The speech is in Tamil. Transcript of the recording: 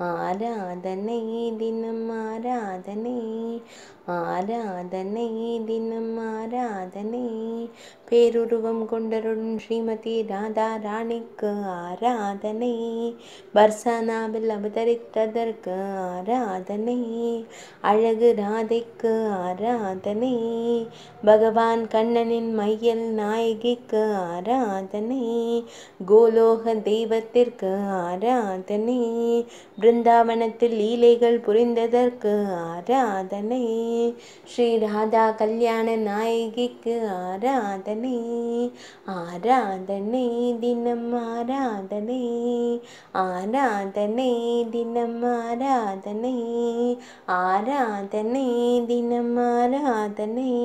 ஆராதனை தினம் ஆராதனை ஆராதனை தினம் ஆராதனை பேருருவம் கொண்டருடன் ஸ்ரீமதி ராதா ராணிக்கு ஆராதனை பர்சானாவில் அவதரித்ததற்கு ஆராதனை அழகு ராதைக்கு ஆராதனை பகவான் கண்ணனின் மையல் நாயகிக்கு ஆராதனை கோலோக தெய்வத்திற்கு ஆராதனை பிருந்தாவனத்தில் லீலைகள் புரிந்ததற்கு ஆராதனை. ஸ்ரீ ராதா கல்யாண நாயகிக்கு ஆராதனை. ஆராதனை தினம் ஆராதனை. ஆராதனை தினம் ஆராதனை. ஆராதனை தினம் ஆராதனை.